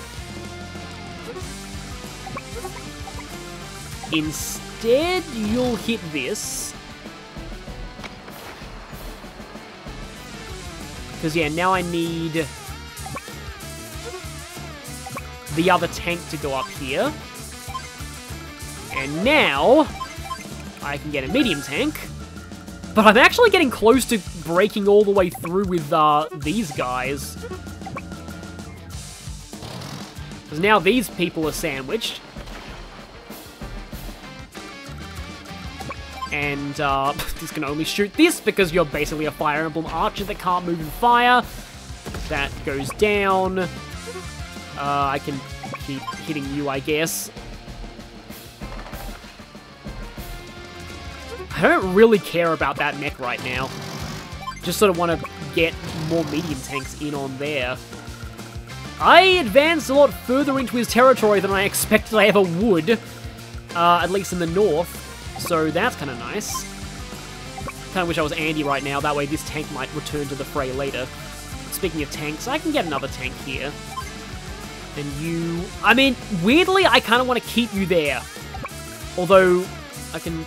Instead, you'll hit this. Because, yeah, now I need the other tank to go up here. And now, I can get a medium tank. But I'm actually getting close to breaking all the way through with uh, these guys. Because now these people are sandwiched. And uh, this can only shoot this because you're basically a Fire Emblem archer that can't move in fire. That goes down. Uh, I can keep hitting you, I guess. I don't really care about that mech right now. Just sort of want to get more medium tanks in on there. I advanced a lot further into his territory than I expected I ever would. Uh, at least in the north. So that's kind of nice. Kind of wish I was Andy right now, that way this tank might return to the fray later. Speaking of tanks, I can get another tank here. And you... I mean, weirdly, I kind of want to keep you there. Although, I can...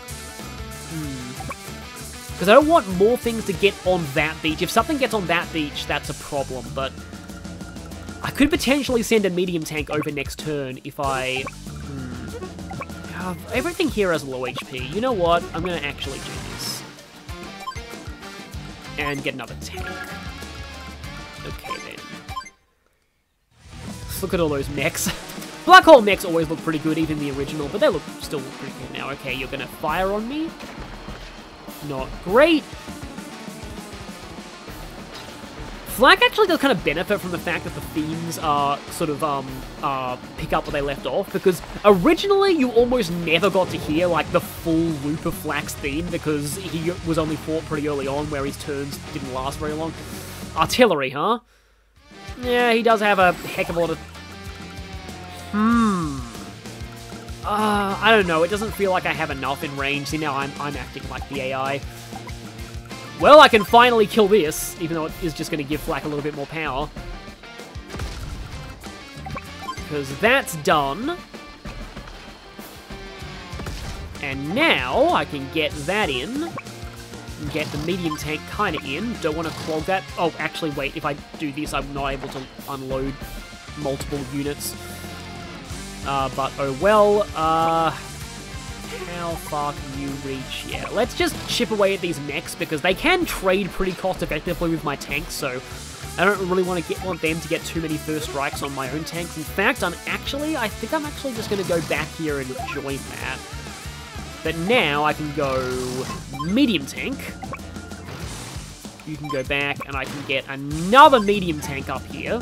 Because hmm. I don't want more things to get on that beach. If something gets on that beach, that's a problem, but... I could potentially send a medium tank over next turn if I uh, everything here has low HP. You know what? I'm gonna actually do this. And get another tank. Okay, then. Look at all those mechs. Black Hole mechs always look pretty good, even the original, but they look still look pretty good now. Okay, you're gonna fire on me? Not great. Flak actually does kind of benefit from the fact that the themes are sort of um uh pick up where they left off because originally you almost never got to hear like the full loop of Flak's theme because he was only fought pretty early on where his turns didn't last very long. Artillery, huh? Yeah, he does have a heck of a lot of. Hmm. Uh, I don't know. It doesn't feel like I have enough in range. See, now I'm I'm acting like the AI. Well, I can finally kill this, even though it is just going to give Flak a little bit more power. Because that's done. And now I can get that in. Get the medium tank kind of in. Don't want to clog that. Oh, actually, wait. If I do this, I'm not able to unload multiple units. Uh, but oh well. Uh, how far can you reach? Yeah, let's just chip away at these mechs because they can trade pretty cost effectively with my tanks, so I don't really want to get want them to get too many first strikes on my own tanks. In fact, I'm actually, I think I'm actually just going to go back here and join that. But now I can go medium tank. You can go back and I can get another medium tank up here.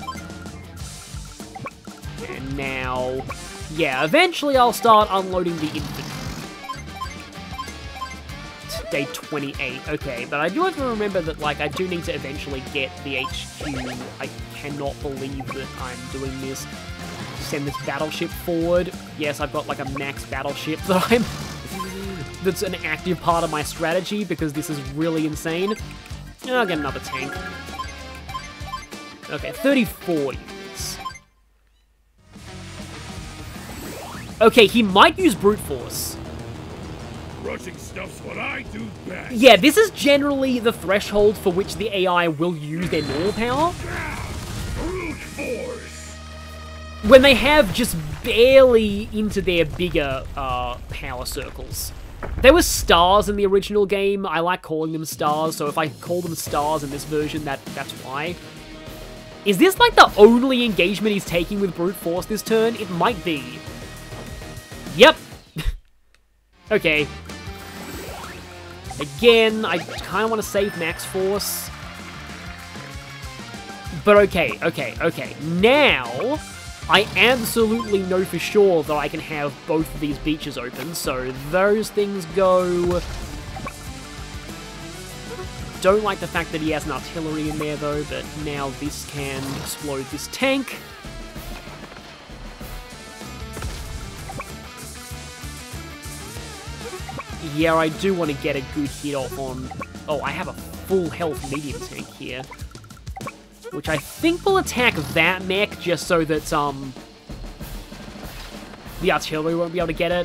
And now, yeah, eventually I'll start unloading the infantry day 28. Okay, but I do have to remember that, like, I do need to eventually get the HQ. I cannot believe that I'm doing this. Send this battleship forward. Yes, I've got, like, a max battleship that I'm... that's an active part of my strategy, because this is really insane. And I'll get another tank. Okay, 34 units. Okay, he might use brute force. Stuff's what I do best. Yeah, this is generally the threshold for which the AI will use their normal power. Brute force. When they have just barely into their bigger uh, power circles. There were stars in the original game. I like calling them stars, so if I call them stars in this version, that that's why. Is this like the only engagement he's taking with brute force this turn? It might be. Yep. okay, Again, I kind of want to save Max Force. But okay, okay, okay. Now, I absolutely know for sure that I can have both of these beaches open, so those things go... Don't like the fact that he has an artillery in there, though, but now this can explode this tank. Yeah, I do want to get a good hit off on... Oh, I have a full health medium tank here. Which I think will attack that mech just so that, um... The artillery won't be able to get it.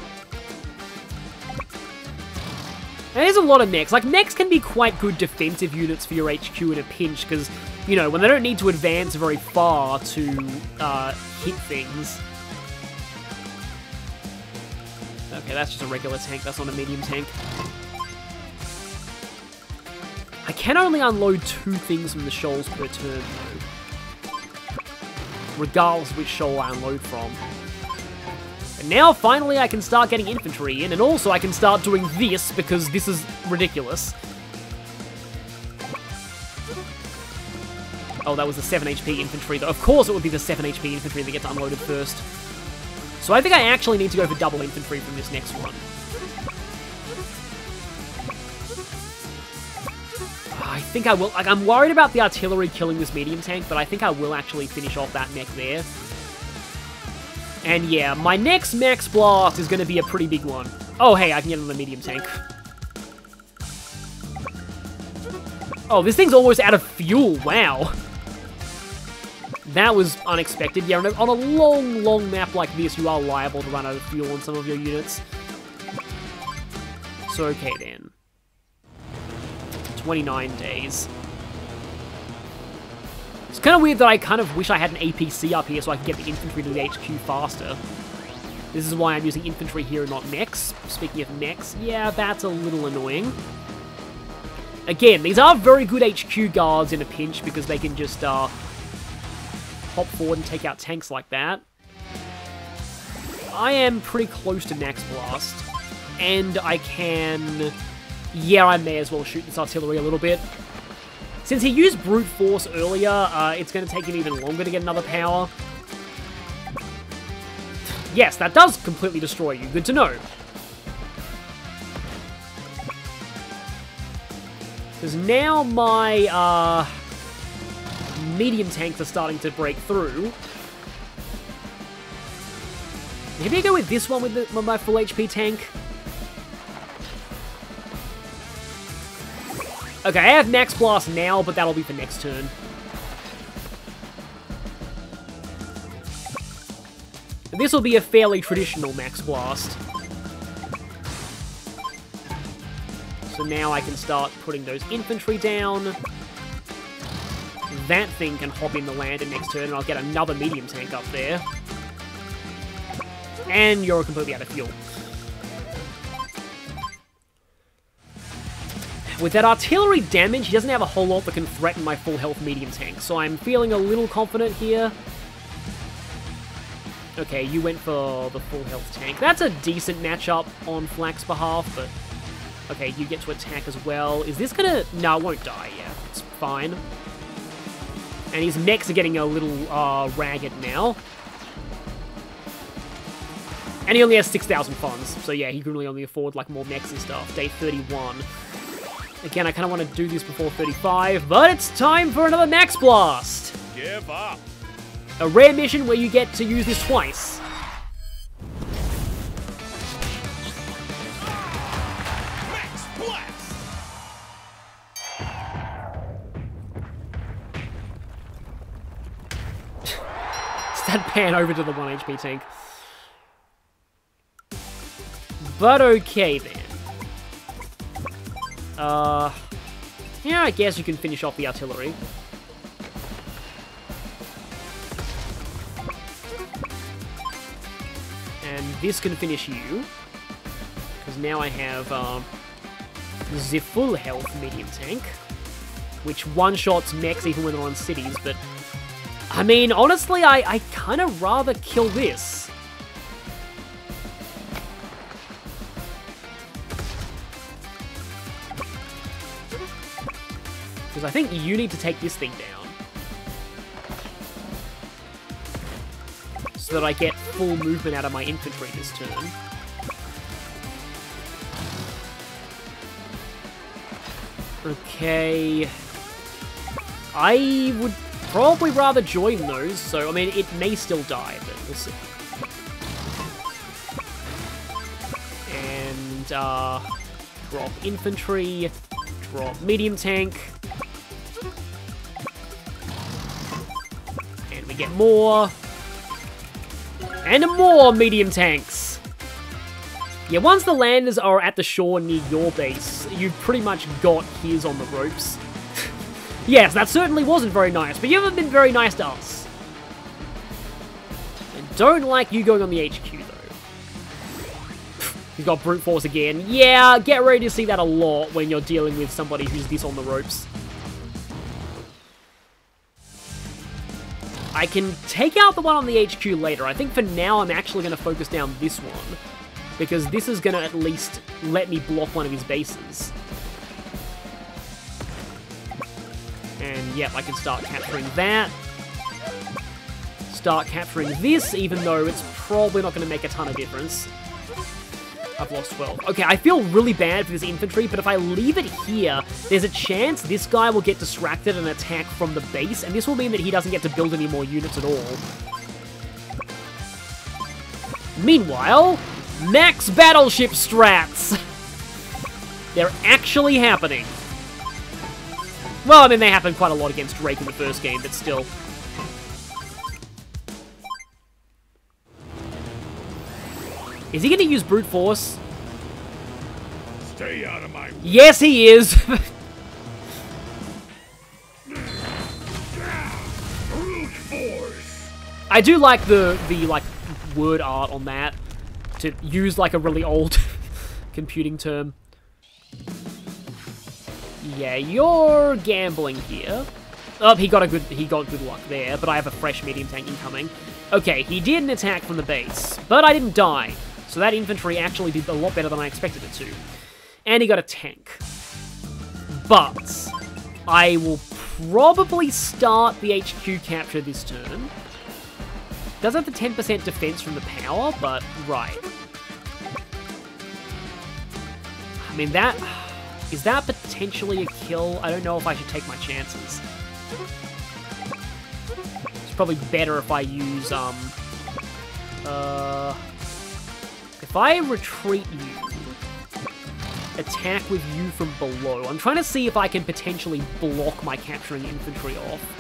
And there's a lot of mechs. Like, mechs can be quite good defensive units for your HQ in a pinch, because, you know, when they don't need to advance very far to uh, hit things, Okay, that's just a regular tank. That's not a medium tank. I can only unload two things from the shoals per turn, though. Regardless which shoal I unload from. And now, finally, I can start getting infantry in, and also I can start doing this, because this is ridiculous. Oh, that was the 7 HP infantry, though. Of course it would be the 7 HP infantry that gets unloaded first. So I think I actually need to go for double infantry from this next one. I think I will. Like, I'm worried about the artillery killing this medium tank, but I think I will actually finish off that mech there. And yeah, my next max blast is going to be a pretty big one. Oh, hey, I can get another medium tank. Oh, this thing's almost out of fuel. Wow. That was unexpected. Yeah, on a, long, long map like this, you are liable to run out of fuel on some of your units. So, okay then. 29 days. It's kind of weird that I kind of wish I had an APC up here so I could get the infantry to the HQ faster. This is why I'm using infantry here and not mechs. Speaking of mechs, yeah, that's a little annoying. Again, these are very good HQ guards in a pinch because they can just uh, hop forward and take out tanks like that. I am pretty close to Max Blast. And I can... Yeah, I may as well shoot this artillery a little bit. Since he used Brute Force earlier, uh, it's going to take him even longer to get another power. Yes, that does completely destroy you. Good to know. Because now my uh, medium tanks are starting to break through. Maybe I go with this one with, the, with my full HP tank. Okay, I have Max Blast now, but that'll be for next turn. This will be a fairly traditional Max Blast. So now I can start putting those infantry down. That thing can hop in the land in next turn, and I'll get another medium tank up there. And you're completely out of fuel. With that artillery damage, he doesn't have a whole lot that can threaten my full health medium tank, so I'm feeling a little confident here. Okay, you went for the full health tank. That's a decent matchup on Flak's behalf, but... Okay, you get to attack as well. Is this gonna... No, it won't die, yeah. It's fine. And his mechs are getting a little uh, ragged now. And he only has 6,000 funds, so yeah, he can really only afford like more mechs and stuff. Day 31. Again, I kind of want to do this before 35, but it's time for another Max Blast! Give up. A rare mission where you get to use this twice. Pan over to the 1 HP tank. But okay then. Uh, yeah, I guess you can finish off the artillery. And this can finish you. Because now I have um, the full health medium tank. Which one-shots mechs even when they're on cities, but... I mean, honestly, I, I kind of rather kill this. Because I think you need to take this thing down. So that I get full movement out of my infantry this turn. Okay. I would probably rather join those, so, I mean, it may still die, but we'll see. And, uh, drop infantry, drop medium tank. And we get more. And more medium tanks. Yeah, once the landers are at the shore near your base, you've pretty much got his on the ropes. Yes, that certainly wasn't very nice, but you haven't been very nice to us. And don't like you going on the HQ, though. He's got brute force again. Yeah, get ready to see that a lot when you're dealing with somebody who's this on the ropes. I can take out the one on the HQ later. I think for now I'm actually going to focus down this one. Because this is going to at least let me block one of his bases. And yep, I can start capturing that. Start capturing this, even though it's probably not going to make a ton of difference. I've lost 12. Okay, I feel really bad for this infantry, but if I leave it here, there's a chance this guy will get distracted and attack from the base, and this will mean that he doesn't get to build any more units at all. Meanwhile, max battleship strats! They're actually happening. Well, I mean, they happened quite a lot against Drake in the first game, but still. Is he going to use brute force? Stay out of my way. Yes, he is. Brute force. I do like the the like word art on that to use like a really old computing term. Yeah, you're gambling here. Oh, he got a good he got good luck there, but I have a fresh medium tank incoming. Okay, he did an attack from the base, but I didn't die. So that infantry actually did a lot better than I expected it to. And he got a tank. But I will probably start the HQ capture this turn. Does have the 10% defense from the power, but right. I mean, that... Is that potentially a kill? I don't know if I should take my chances. It's probably better if I use, um... Uh... If I retreat you, attack with you from below, I'm trying to see if I can potentially block my capturing infantry off.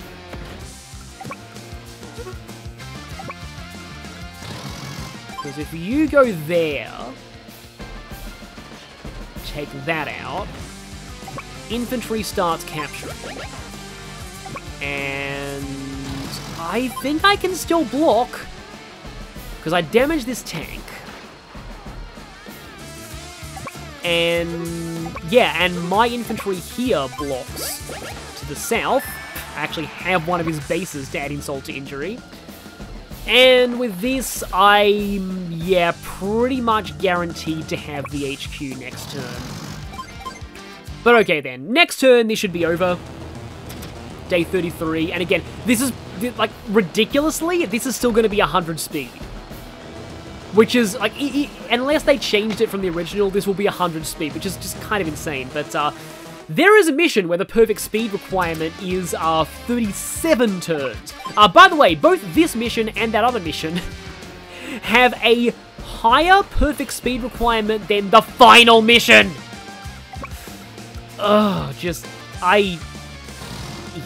Because if you go there, take that out, infantry starts capturing. And I think I can still block, because I damage this tank. And yeah, and my infantry here blocks to the south. I actually have one of his bases to add insult to injury. And with this, I'm, yeah, pretty much guaranteed to have the HQ next turn. But okay then, next turn this should be over. Day 33, and again, this is, like, ridiculously, this is still going to be 100 speed. Which is, like, unless they changed it from the original, this will be 100 speed, which is just kind of insane. But, uh, there is a mission where the perfect speed requirement is uh, 37 turns. Uh, by the way, both this mission and that other mission have a higher perfect speed requirement than the final mission. Ugh, just, I...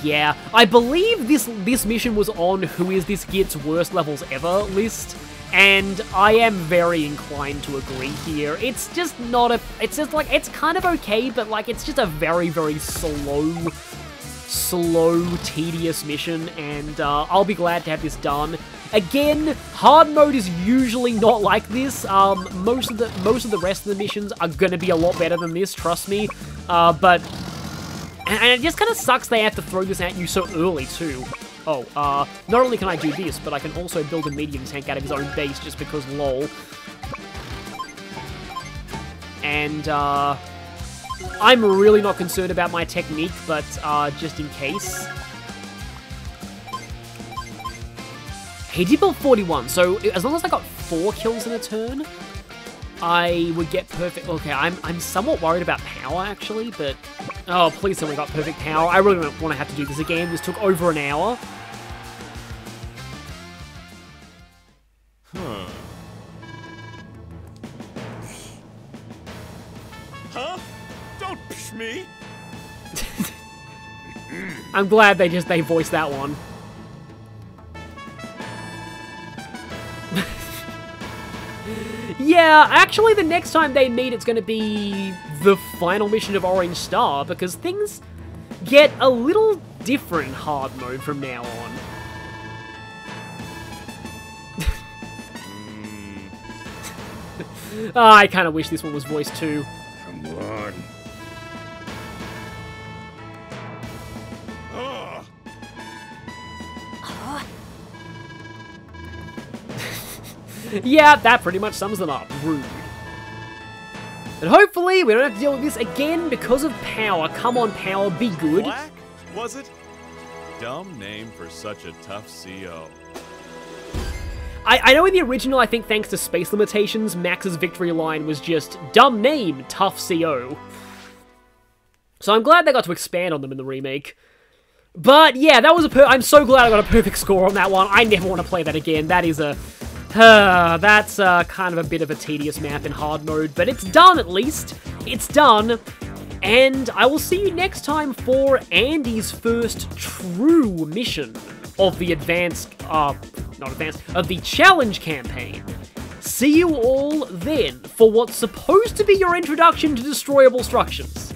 Yeah, I believe this this mission was on Who Is This Git's Worst Levels Ever list, and I am very inclined to agree here. It's just not a... It's just like, it's kind of okay, but like, it's just a very, very slow, slow, tedious mission, and uh, I'll be glad to have this done. Again, hard mode is usually not like this. Um, most of the most of the rest of the missions are gonna be a lot better than this, trust me. Uh, but and, it just kind of sucks they have to throw this at you so early too. Oh, uh, not only can I do this, but I can also build a medium tank out of his own base just because lol. And, uh, I'm really not concerned about my technique, but, uh, just in case. He did build 41, so as long as I got 4 kills in a turn, I would get perfect... Okay, I'm, I'm somewhat worried about power, actually, but... Oh, please I got perfect power. I really don't want to have to do this again. This took over an hour. I'm glad they just they voiced that one. yeah, actually the next time they meet it's going to be the final mission of Orange Star because things get a little different hard mode from now on. oh, I kind of wish this one was voiced too. Come on. yeah, that pretty much sums them up. Rude. And hopefully we don't have to deal with this again because of power. Come on, power, be good. Flak, was it? Dumb name for such a tough CO. I, I know in the original, I think thanks to space limitations, Max's victory line was just, dumb name, tough CO. So I'm glad they got to expand on them in the remake. But yeah, that was a I'm so glad I got a perfect score on that one. I never want to play that again. That is a that's uh, kind of a bit of a tedious map in hard mode, but it's done at least. It's done. And I will see you next time for Andy's first true mission of the advanced, uh, not advanced, of the challenge campaign. See you all then for what's supposed to be your introduction to destroyable structures.